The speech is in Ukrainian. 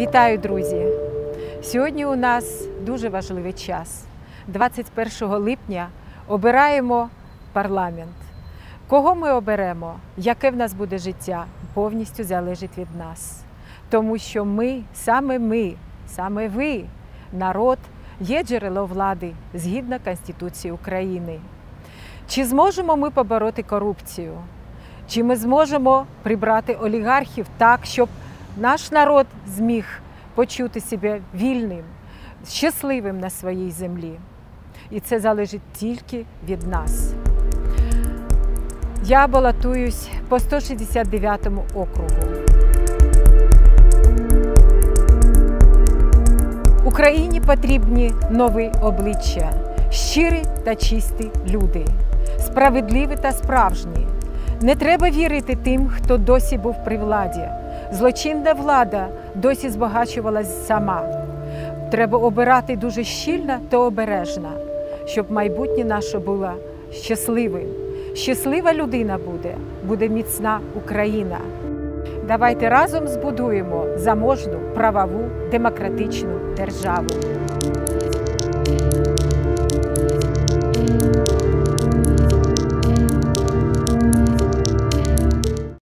Вітаю, друзі! Сьогодні у нас дуже важливий час. 21 липня обираємо парламент. Кого ми оберемо, яке в нас буде життя, повністю залежить від нас. Тому що ми, саме ми, саме ви, народ, є джерело влади згідно Конституції України. Чи зможемо ми побороти корупцію? Чи ми зможемо прибрати олігархів так, щоб наш народ зміг почути себе вільним, щасливим на своїй землі? І це залежить тільки від нас. Я балотуюсь по 169 округу. Україні потрібні нові обличчя, щирі та чисті люди, справедливі та справжні. Не треба вірити тим, хто досі був при владі. Злочинна влада досі збагачувалась сама. Треба обирати дуже щільно та обережно, щоб майбутнє наше було щасливим. Щаслива людина буде, буде міцна Україна. Давайте разом збудуємо заможну, правову, демократичну державу.